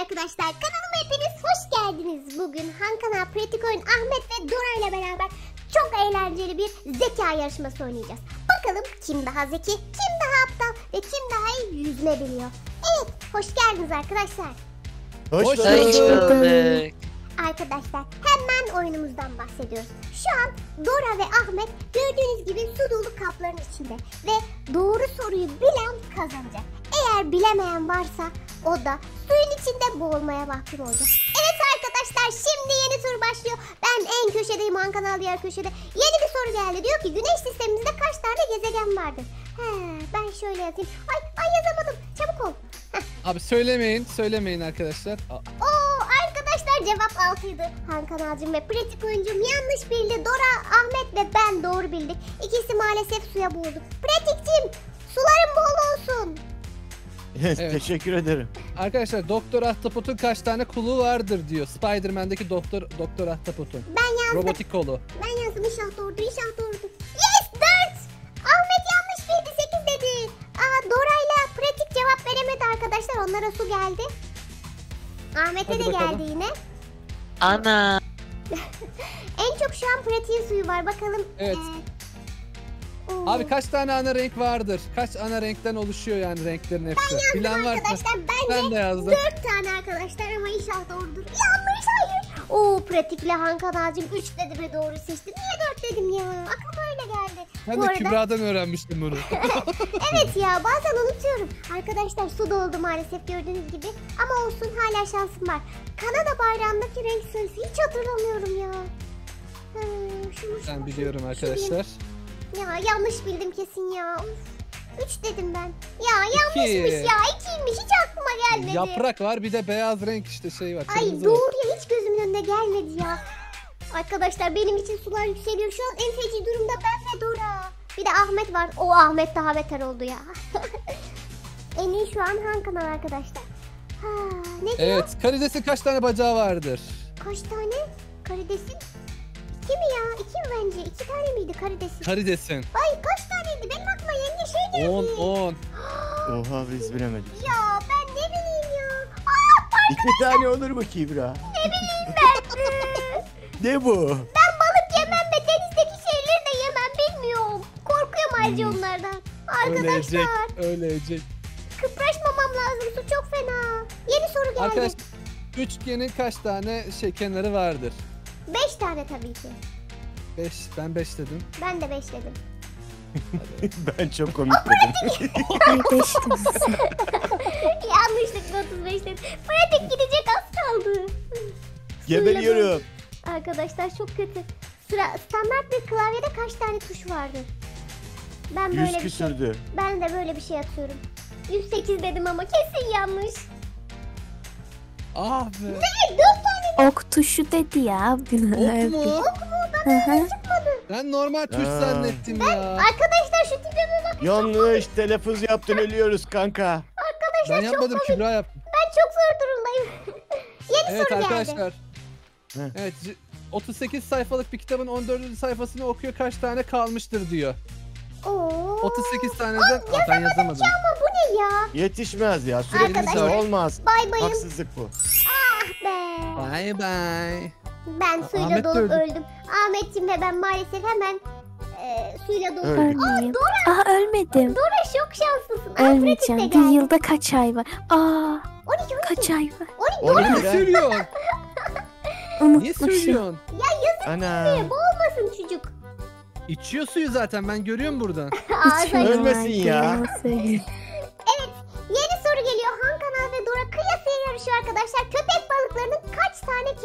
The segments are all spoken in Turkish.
arkadaşlar kanalıma hepiniz hoş geldiniz. Bugün Han Kanal Pratik Oyun Ahmet ve Dora ile beraber çok eğlenceli bir zeka yarışması oynayacağız. Bakalım kim daha zeki, kim daha aptal ve kim daha iyi yüzme biliyor. Evet hoş geldiniz arkadaşlar. Hoş, Hoş bulduk. bulduk. Arkadaşlar hemen oyunumuzdan bahsediyoruz. Şu an Dora ve Ahmet gördüğünüz gibi su dolu kapların içinde. Ve doğru soruyu bilen kazanacak. Eğer bilemeyen varsa o da suyun içinde boğulmaya mahkum olacak. Evet arkadaşlar şimdi yeni tur başlıyor. Ben en köşedeyim Han Kanal diğer köşede. Yeni bir soru geldi. Diyor ki güneş sistemimizde kaç tane gezegen vardır? He, ben şöyle yazayım. Ay, ay yazamadım. Çabuk ol. Heh, Abi söylemeyin, söylemeyin arkadaşlar. Oo arkadaşlar cevap 6'ydı. Han Kanalcım ve Pratik Oyuncum yanlış bildi. Dora, Ahmet ve ben doğru bildik. İkisi maalesef suya boğuldu. Pratikçim suların bol olsun. Evet. Teşekkür ederim. Arkadaşlar Doktor Ahtapot'un kaç tane kolu vardır diyor. Spider-Man'deki Doktor Doktor Ahtapot'un. Ben yazdım. Robotik kolu. Ben yazdım inşallah doğrudur inşallah doğrudur. Yes 4. Ahmet yanlış bildi 8 dedi. Aa, Dora ile Pratik cevap veremedi arkadaşlar. Onlara su geldi. Ahmet'e de bakalım. geldi yine. Ana. En çok şu an Pratik'in suyu var. Bakalım. Evet. ee, oo. Abi kaç tane ana renk vardır? Kaç ana renkten oluşuyor yani renklerin hepsi? Bilen varsa Arkadaşlar ben, ben de de yazdım. Dört tane arkadaşlar ama inşallah doğrudur. Yanlış hayır. Oo pratikle Han kanalcım 3 dedi ve doğru seçti. Niye 4 dedim ya? Aklıma öyle geldi. Ben Bu de arada Kübra'dan öğrenmiştim bunu. evet ya bazen unutuyorum. Arkadaşlar su doldu maalesef gördüğünüz gibi. Ama olsun hala şansım var. Kanada bayrağındaki renk sarısı hiç hatırlamıyorum ya. Hmm, şunu, şunu, ben biliyorum arkadaşlar. şunu. Ya yanlış bildim kesin ya. Uf. 3 dedim ben. Ya yanlışmış İki. ya. 2'ymiş hiç aklıma gelmedi. Yaprak var bir de beyaz renk işte şey var. Ay kırmızı var. doğru ya hiç gözümün önüne gelmedi ya. Arkadaşlar benim için sular yükseliyor. Şu an en feci durumda ben ve Dora. Bir de Ahmet var. O Ahmet daha beter oldu ya. en iyi şu an Han kanal arkadaşlar. Ha, ne diyor? Evet, karidesin kaç tane bacağı vardır? Kaç tane? Karidesin? İki mi ya? İki mi bence? İki tane miydi karidesin? Karidesin. Ay kaç taneydi? Benim aklıma yeni şey geldi. 10 10. Oha biz bilemedik. Ya ben ne bileyim ya. Aa İki tane olur mu Kibra? ben. Ne bu? Ben balık yemem ve denizdeki şeyleri de yemem bilmiyorum. Korkuyorum ayrıca onlardan. Ölecek, Arkadaşlar ölecek. kıpraşmamam lazım su çok fena. Yeni soru geldi. Arkadaşlar üçgenin kaç tane şey kenarı vardır? Beş tane tabii ki. 5 ben 5 dedim. Ben de beş dedim. ben çok komik dedim. Yanlışlıkla 35 dedim. Pratik gidecek az kaldı. Geberiyorum. Arkadaşlar çok kötü. Sıra standart bir klavyede kaç tane tuş vardır? Ben böyle bir şey, küsürdü. ben de böyle bir şey atıyorum. 108 dedim ama kesin yanlış. Ah be. Ne? 4 tane Ok tuşu dedi ya. Ok mu? ok mu? Hı hı. Çıkmadı. Ben normal tuş Aa. zannettim ya. Arkadaşlar şu tipime bak. Yanlış telaffuz yaptın ölüyoruz kanka. Arkadaşlar Ben çok yapmadım komik. Kübra yaptı. Ben çok zor durumdayım. Yeni Evet soru geldi. arkadaşlar. Heh. Evet c- 38 sayfalık bir kitabın 14. sayfasını okuyor kaç tane kalmıştır diyor. Oo. 38 taneden Aa, ben yazamadım. Ama bu ne ya? Yetişmez ya. Sürekli Arkadaşlar. olmaz. Bay bayım. Haksızlık bu. Be. Bye bye. Ben suyla Ahmet dolup öldü. öldüm. Ahmetciğim ve ben maalesef hemen e, suyla dolup Öldük. Ölmeyeyim. Aa ölmedim. Dora çok şanslısın. Ölmeyeceğim. Bir yılda kaç ay var? Aa 12 12. kaç ay var? 12 O Niye ne be? söylüyorsun? Niye söylüyorsun? Ana. Boğulmasın çocuk. İçiyor suyu zaten ben görüyorum buradan. Ölmesin ya.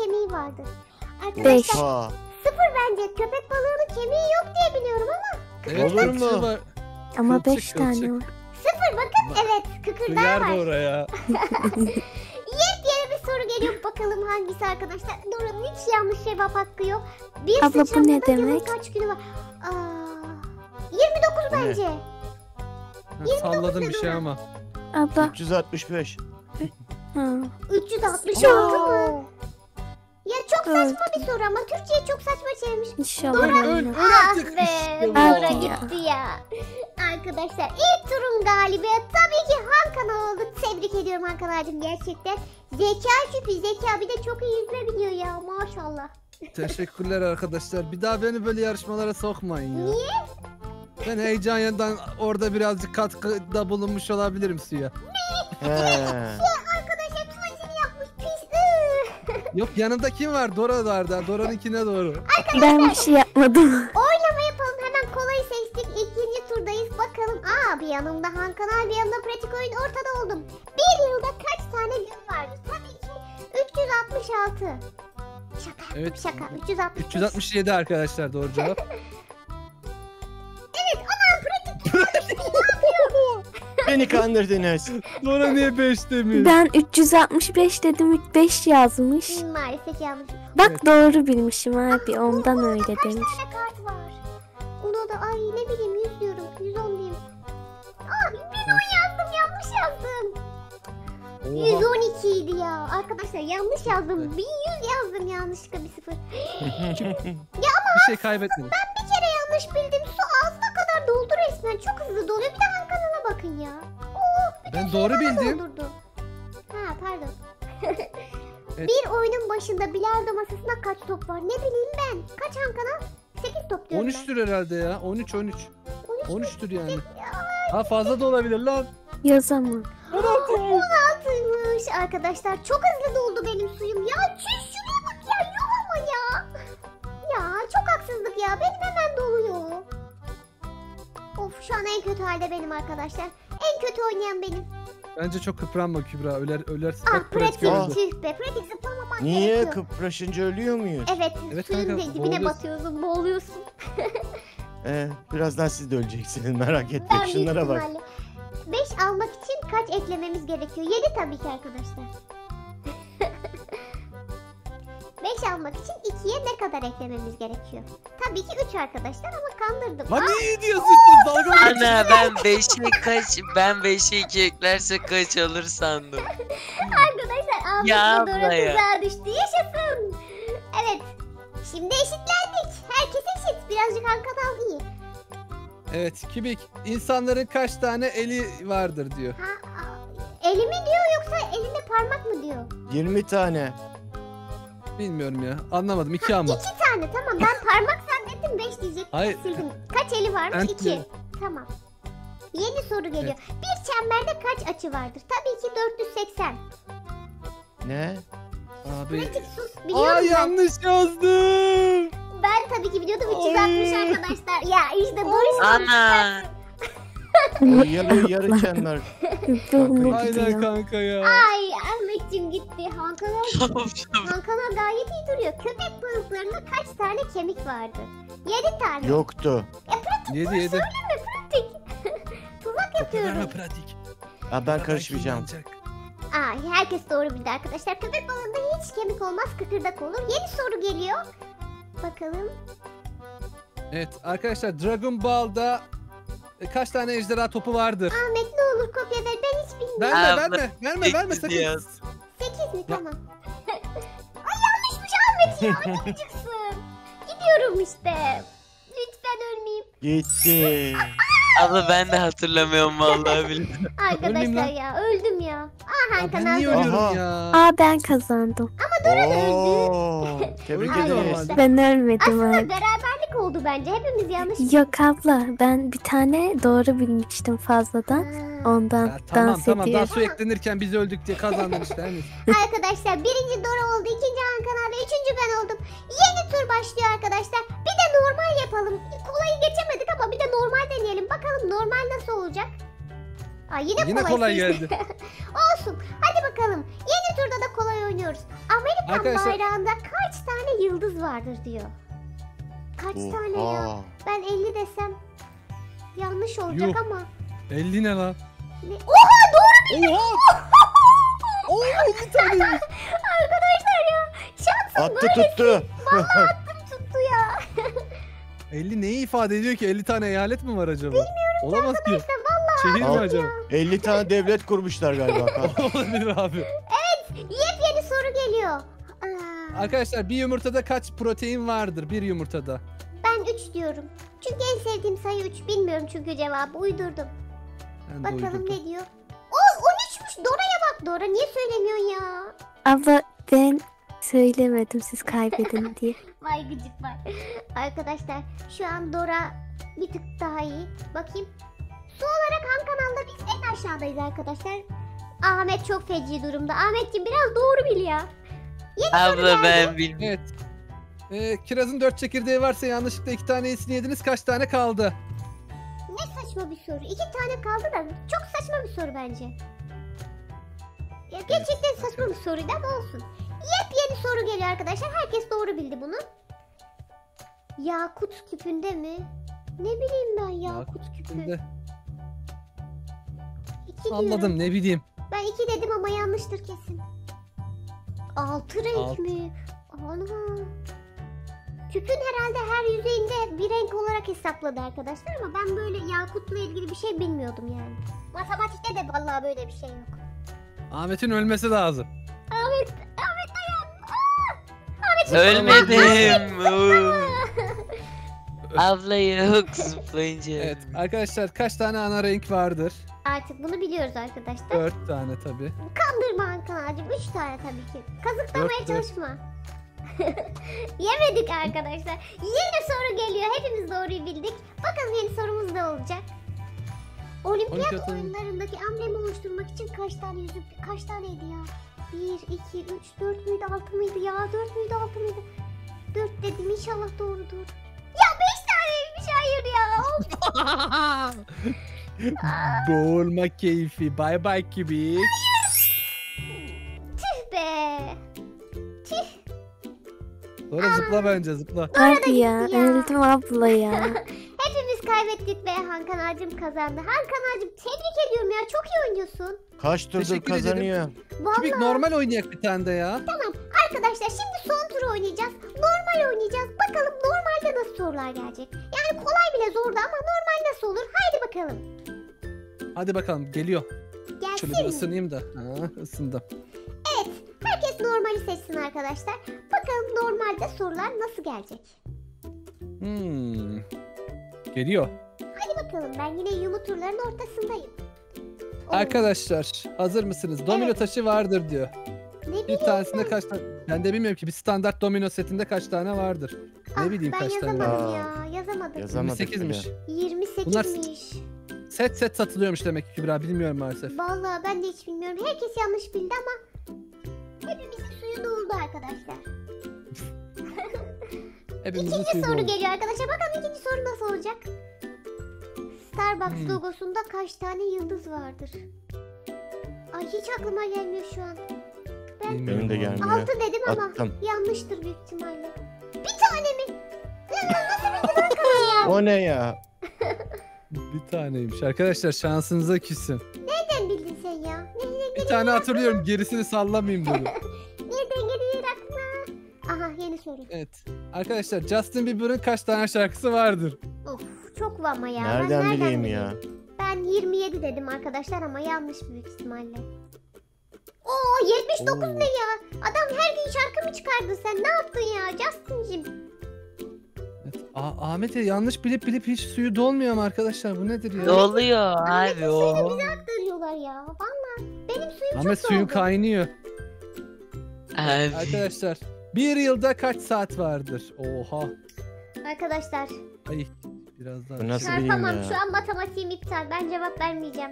Kemiği vardır? Arkadaşlar Beş. Ha. sıfır bence. Köpek balığının kemiği yok diye biliyorum ama. Evet, Olur mu? Var. Ama Kılçık, beş tane kılçık. var. Sıfır bakın. Evet kıkırdağı Duyar da var. oraya. Yepyeni bir soru geliyor. Bakalım hangisi arkadaşlar. Dora'nın hiç yanlış cevap hakkı yok. Bir Abla, bu ne yılın demek? kaç günü var? Aa, 29 Bu ne? bence. Ha, Salladım bir şey ama. Abla. 365. Hı. 366 mı? Çok Evet. saçma bir soru ama Türkçe'ye çok saçma çevirmiş. İnşallah. Öl öl Ah be. Dora ya. gitti ya. arkadaşlar. İlk turun galibi tabii ki Han Kanal oldu. Tebrik ediyorum Han Kanal'cığım gerçekten. Zeka şüphi zeka bir de çok iyi yüzme biliyor ya maşallah. Teşekkürler arkadaşlar. Bir daha beni böyle yarışmalara sokmayın ya. Niye? Ben heyecandan orada birazcık katkıda bulunmuş olabilirim suya. He. Yok yanımda kim var? Dora vardı. Dora'nınkine doğru. Ben bir şey yapmadım. Oylama yapalım hemen kolayı seçtik. İkinci turdayız bakalım. Aa bir yanımda Han Kanal bir yanımda pratik oyun ortada oldum. Bir yılda kaç tane gün vardır? Tabii ki 366. Şaka yaptım Evet. şaka. 365. 367 arkadaşlar doğru cevap. Beni kandırdınız. Dora niye 5 demiş? Ben 365 dedim 5 yazmış. Maalesef yanlış. Bak Evet. doğru bilmişim abi ondan Burada öyle kaç demiş. tane kart var? Ona da ay ne bileyim 100 diyorum. 110 diyeyim. Aa 110 yazdım yanlış yazdım. Oha. 112 idi ya. Arkadaşlar yanlış yazdım. 1100 yazdım yanlışlıkla bir sıfır. Bir şey kaybetmedim. Ben bir kere yanlış bildim. Su bakın ya. Oo, Ben doğru bildim. Ha pardon. Evet. Bir oyunun başında bilardo masasında kaç top var? Ne bileyim ben. Kaç Han kanal? 8 top diyorum 13'tür herhalde ya. 13 13. ben. 13 13'tür yani. Ha fazla da olabilir lan. Yazamam. 16'ymış arkadaşlar. Çok hızlı doldu benim suyum. Ya çüş en kötü halde benim arkadaşlar. En kötü oynayan benim. Bence çok kıpranma Kübra. Öler ölersin. Ah pratik öldü. tüh be. Pratik zıplamamak Niye gerekiyor. kıpraşınca ölüyor muyuz? Evet, Evet suyun kanka, dibine boğuluyorsun. batıyorsun, boğuluyorsun. Ee, birazdan siz de öleceksiniz merak Ben etmeyin. Şunlara bak. ihtimalle. 5 almak için kaç eklememiz gerekiyor? 7 tabii ki arkadaşlar. 5 almak için 2'ye ne kadar eklememiz gerekiyor? Tabii ki 3 arkadaşlar ama kandırdım. Aa, niye diyorsun? Dalga mı? Ana ben 5'e kaç ben 5'e 2 eklerse kaç alır sandım. arkadaşlar Ahmet ve Dora tuzağa düştü. Yaşasın. Evet. Şimdi eşitlendik. Herkes eşit. Birazcık arkadan iyi. Evet Kübik. insanların kaç tane eli vardır diyor. Ha, eli mi diyor yoksa elinde parmak mı diyor? 20 tane. Bilmiyorum ya. Anlamadım. iki ama. İki tane tamam. Ben parmak zannettim 5 diyecektim. Hayır. Sildim. Kaç eli varmış? 2. diyorum. Tamam. Yeni soru geliyor. Bir çemberde kaç açı vardır? Tabii ki 480. Ne? Abi. Pratik sus. Biliyorum Aa ben. yanlış yazdım. Ben tabii ki biliyordum. Ay. 360 arkadaşlar. Ya işte Doris Ana. Yarı yarı. Doğru Aynen kanka ya. Ay Ahmetciğim gitti. Hakan'a Hakan'a gayet iyi duruyor. Köpek balıklarında kaç tane kemik vardı? 7 tane. Yoktu. Yedi yedi. Söyleme pratik. Tuzak yapıyorum. pratik. Ha ben karışmayacağım. Aa, herkes doğru bildi arkadaşlar. Köpek balığında hiç kemik olmaz, kıkırdak olur. Yeni soru geliyor. Bakalım. Evet arkadaşlar Dragon Ball'da e, kaç tane ejderha topu vardır? Ahmet ne olur kopya ver. Ben hiç bilmiyorum. Verme Abla, verme. Verme verme sekiz sakın. yaz. 8 mi? Tamam. Ay yanlışmış Ahmet ya. Gıcıksın. Gidiyorum işte. Lütfen ölmeyeyim. Gitti. Abla ben de hatırlamıyorum vallahi. Ölmeyeyim lan. Arkadaşlar ya öldüm ya. Aha Ya ben kanal. niye ölüyorum ya? Aa ben kazandım. Oo, tebrik Oyun ederiz. normalde. Ben ölmedim Aslında abi. Oldu bence. Hepimiz yanlış. Yok abla ben bir tane doğru bilmiştim fazladan. Ha. Ondan Ya tamam dans tamam daha ediyor. su eklenirken biz öldük diye kazandın işte. Hani. Arkadaşlar birinci Dora oldu, ikinci Han Kanal ve üçüncü ben oldum. Yeni tur başlıyor arkadaşlar. Bir de normal yapalım. Kolayı geçemedik ama bir de normal deneyelim. Bakalım normal nasıl olacak? Aa, yine, Yine kolay, kolay seçtim. geldi. Olsun. Hadi bakalım. Yeni turda da kolay oynuyoruz. Amerikan Arkadaşlar- bayrağında kaç tane yıldız vardır diyor. Kaç tane ya? Oha. Ben 50 desem yanlış olacak Yuh. ama. 50 ne lan? Ne? Oha doğru Oha! Oo 50 taneymiş. arkadaşlar ya. Şansım Attı böyle tuttu. tuttu ya. 50 neyi ifade ediyor ki? 50 tane eyalet mi var acaba? Bilmiyorum Olamaz ki. İşte vallahi Şehir mi acaba? 50 tane devlet kurmuşlar galiba. Olabilir abi. yepyeni soru geliyor. Aa, Arkadaşlar bir yumurtada kaç protein vardır bir yumurtada? Ben 3 diyorum. Çünkü en sevdiğim sayı 3. Bilmiyorum çünkü cevabı uydurdum. Ben de Bakalım uydurdum. ne diyor. Oo 13'müş. Dora'ya bak Dora. Niye söylemiyorsun ya? Abla ben söylemedim siz kaybedin diye. Vay gıcık var. Arkadaşlar şu an Dora bir tık daha iyi. Bakayım. Su olarak han kanalda biz en aşağıdayız arkadaşlar. Ahmet çok feci durumda. Ahmetciğim biraz doğru bil ya. Yeni soru Abla geldi. ben bilmiyorum. Evet. Ee, kirazın dört çekirdeği varsa yanlışlıkla iki tanesini yediniz. Kaç tane kaldı? Ne saçma bir soru. İki tane kaldı da çok saçma bir soru bence. Ya gerçekten saçma bir soruydu ama olsun. Yepyeni soru geliyor arkadaşlar. Herkes doğru bildi bunu. Yakut küpünde mi? Ne bileyim ben Yakut küpü. Şimdi İki diyorum. salladım ne bileyim. Ben iki dedim ama yanlıştır kesin. Altı renk Altı. mi? Ana. Küpün herhalde her yüzeyinde bir renk olarak hesapladı arkadaşlar ama ben böyle yakutla ilgili bir şey bilmiyordum yani. Matematikte de vallahi böyle bir şey yok. Ahmet'in ölmesi lazım. Ahmet, Ahmet dayan. Aa! Ahmet Ölmedim. Oo. Abla yok zıplayınca. Evet arkadaşlar kaç tane ana renk vardır? Artık bunu biliyoruz arkadaşlar. Dört tane tabi. Kandırma Hakan'cığım. Üç tane tabii ki. Kazıklamaya dört. çalışma. Yemedik arkadaşlar. Yeni soru geliyor. Hepimiz doğruyu bildik. Bakalım yeni sorumuz ne olacak? Olimpiyat Olimpiyat oyun- oyunlarındaki amblemi oluşturmak için kaç tane yüzük, kaç taneydi ya? 1, 2, 3, 4 müydü, 6 mıydı ya? 4 müydü, 6 mıydı? 4 dedim inşallah doğrudur. Ya 5 taneymiş hayır ya. Of. Boğulma keyfi. Bay bay gibi. Sonra zıpla bence zıpla. Hadi ya, ya. öldüm abla ya. Hepimiz kaybettik ve Hakan Ağacım kazandı. Hakan Ağacım tebrik ediyorum ya. Çok iyi oynuyorsun. Kaç turdur Teşekkür ederim. kazanıyor? Vallahi normal oynayak bir tane de ya. tamam. Arkadaşlar şimdi son tur oynayacağız. Normal oynayacağız. Bakalım normalde nasıl sorular gelecek. Yani kolay bile zordu ama normal nasıl olur? Haydi bakalım. Hadi bakalım geliyor. Şöyle bir Gelsin. ısınayım da. Ha, ısındım. Herkes normali seçsin arkadaşlar. Bakalım normalde sorular nasıl gelecek. Hmm. Geliyor. Hadi bakalım. Ben yine yumurturların ortasındayım. Oo, Arkadaşlar hazır mısınız? Domino Evet. taşı vardır diyor. ne Bir bileyim tanesinde ben. kaç tane? Ben de bilmiyorum ki bir standart domino setinde kaç tane vardır. Ne Ah, bileyim ben kaç tane yazamadım var. ya. Yazamadım. Yazamadık 28'miş. bile. 28'miş. Set set satılıyormuş demek ki Kübra bilmiyorum maalesef. Vallahi ben de hiç bilmiyorum. Herkes yanlış bildi ama hepimizin suyu doldu arkadaşlar. Hepimizin İkinci soru doldu. geliyor arkadaşlar. Bakalım ikinci soru nasıl olacak? Starbucks Hmm. logosunda kaç tane yıldız vardır? Ay hiç aklıma gelmiyor şu an. Ben Benim de gelmiyor. 6 dedim ama Attım. yanlıştır büyük ihtimalle. Bir tane mi? Nasıl bildin Hakan ya? O ne ya? Bir taneymiş. Arkadaşlar şansınıza küsün. Tane hatırlıyorum gerisini sallamayayım dedim. Nereden geliyor aklına? Aha yeni soru. Evet. Arkadaşlar Justin Bieber'ın kaç tane şarkısı vardır? Of çok var ama ya. Ben Nereden bileyim bileyim? ya? Ben 27 dedim arkadaşlar ama yanlış büyük ihtimalle. Oo 79 Oo. ne ya? Adam her gün şarkı mı çıkardın sen? Ne yaptın ya Justin'cim? Evet. Aa, Ahmet'e yanlış bilip bilip hiç suyu dolmuyor ama arkadaşlar bu nedir ya? Doluyor Ahmet'in abi suyunu o. bize aktarıyorlar ya. Valla benim suyum Ahmet çok suyun kaynıyor. Abi. Arkadaşlar bir yılda kaç saat vardır? Oha. Arkadaşlar. Ay biraz daha. Bu nasıl çarpamam ya? şu an matematiğim iptal. Ben cevap vermeyeceğim.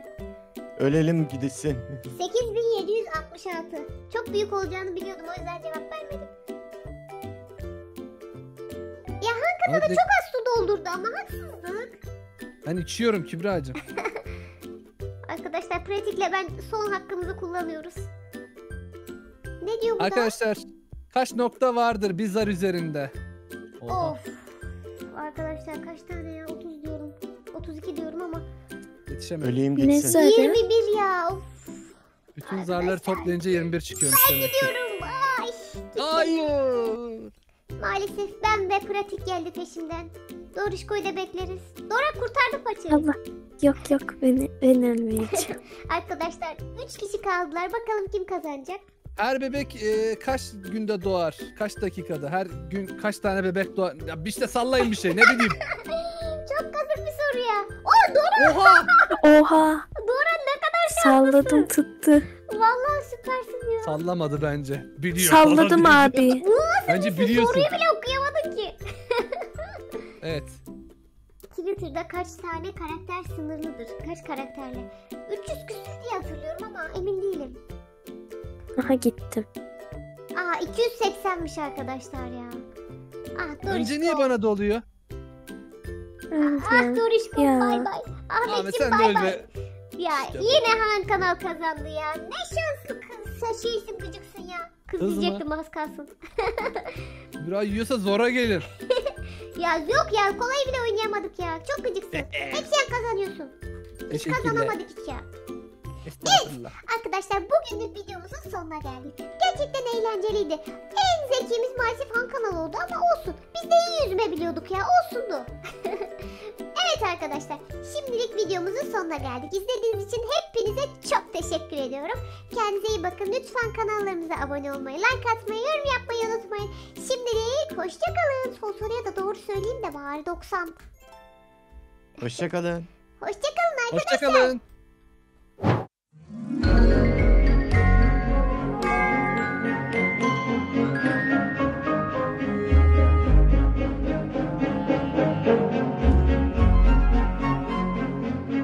Ölelim gidilsin. 8766. Çok büyük olacağını biliyordum o yüzden cevap vermedim. Ahmet, Çok az su doldurdu ama haksızlık. ben içiyorum Kübra'cığım. Arkadaşlar pratikle ben son hakkımızı kullanıyoruz. Ne diyor bu da? Arkadaşlar kaç nokta vardır bir zar üzerinde? Oha. Of. Arkadaşlar kaç tane ya? 30 diyorum. 32 diyorum ama. Yetişemedim. Öleyim Ne gitsin. zarı? 21 ya. Of. Bütün zarları toplayınca 21 çıkıyormuş demek ki. Diyorum. Ay. Hayır. Maalesef ben ve pratik geldi peşimden. Dorişko'yu da bekleriz. Dora kurtardı paçayı. Abla yok yok beni ben ölmeyeceğim. Arkadaşlar 3 kişi kaldılar. Bakalım kim kazanacak. Her bebek e, kaç günde doğar? Kaç dakikada? Her gün kaç tane bebek doğar? Ya işte sallayın bir şey ne bileyim. Çok kazık bir soru ya. Oh Dora, Oha! Oha Dora ne kadar salladım tuttu. Vallahi süpersin ya. Sallamadı bence. Biliyor. Salladım abi. Bence biliyorsun. Soruyu bile okuyamadın ki. Evet. Twitter'da kaç tane karakter sınırlıdır? Kaç karakterle? 300 küsür diye hatırlıyorum ama emin değilim. Aha gittim. Aa 280'miş arkadaşlar ya. Ah Dorişko. Önce niye bana doluyor? Evet Ah ya. Ya. bay bay. Ahmet Ahmetciğim sen bay bay. Ya İşte yine Han kanal kazandı ya. Ne şanslı kız. Sen şeysin gıcıksın ya. Kız, Kız mı? diyecektim az kalsın. Biraz yiyorsa zora gelir. Ya yok ya kolay bile oynayamadık ya. Çok gıcıksın. Hep sen kazanıyorsun. Hiç Teşekkürler. kazanamadık hiç ya. Estağfurullah. Arkadaşlar bugünlük videomuzun sonuna geldik. Gerçekten eğlenceliydi. En zekimiz maalesef Han kanalı oldu ama olsun. Biz de iyi yüzme biliyorduk ya olsundu. evet arkadaşlar şimdilik videomuzun sonuna geldik. İzlediğiniz için hepinize çok teşekkür ediyorum. Kendinize iyi bakın. Lütfen kanallarımıza abone olmayı, like atmayı, yorum yapmayı unutmayın. Şimdilik hoşçakalın. Son soruya da doğru söyleyeyim de bari 90. Hoşçakalın. Hoşçakalın arkadaşlar. Hoşçakalın.